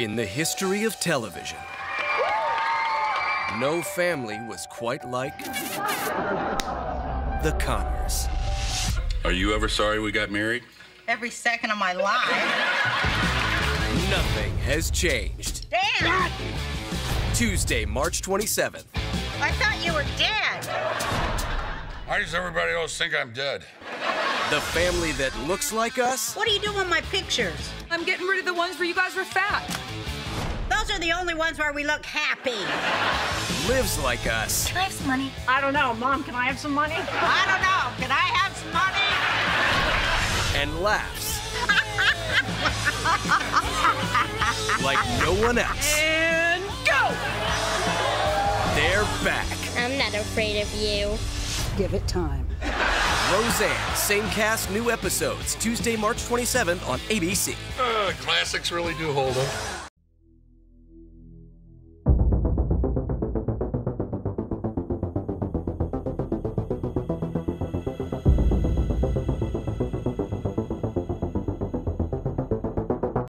In the history of television, no family was quite like the Connors. Are you ever sorry we got married? Every second of my life. Nothing has changed. Dad! Tuesday, March 27th. I thought you were dead. Why does everybody else think I'm dead? The family that looks like us What are you doing with my pictures? I'm getting rid of the ones where you guys were fat. Those are the only ones where we look happy. lives like us. Can I have some money? I don't know. Mom, can I have some money? I don't know. Can I have some money? and laughs like no one else. And go! They're back. I'm not afraid of you. Give it time. Roseanne, same cast, new episodes, Tuesday, March 27th on ABC. Uh, classics really do hold up.